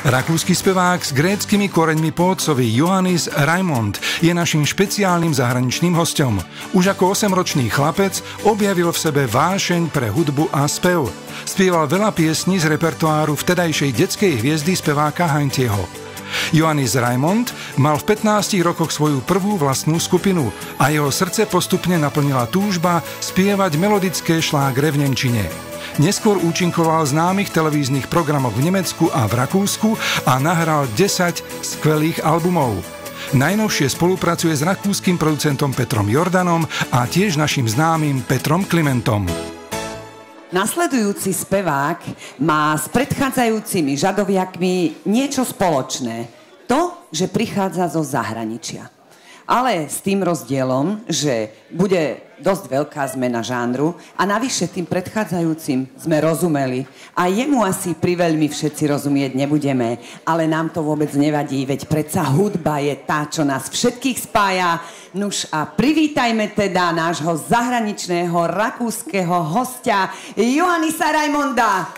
Rakúsky spevák s gréckými koreňmi pôvodcovi Johannes Raimond je našim špeciálnym zahraničným hostom. Už ako 8-ročný chlapec objavil v sebe vášeň pre hudbu a spev. Spieval veľa piesní z repertoáru vtedajšej detskej hviezdy speváka Hantieho. Johannes Raimond mal v 15 rokoch svoju prvú vlastnú skupinu a jeho srdce postupne naplnila túžba spievať melodické šlágre v Nemčine. Neskôr účinkoval v známych televíznych programoch v Nemecku a v Rakúsku a nahral 10 skvelých albumov. Najnovšie spolupracuje s rakúskym producentom Petrom Jordanom a tiež našim známym Petrom Klimentom. Nasledujúci spevák má s predchádzajúcimi žadoviakmi niečo spoločné. To, že prichádza zo zahraničia. Ale s tým rozdielom, že bude dosť veľká zmena žánru a navyše tým predchádzajúcim sme rozumeli. A jemu asi priveľmi všetci rozumieť nebudeme, ale nám to vôbec nevadí, veď predsa hudba je tá, čo nás všetkých spája. Nuž a privítajme teda nášho zahraničného rakúskeho hostia Johannisa Raimonda.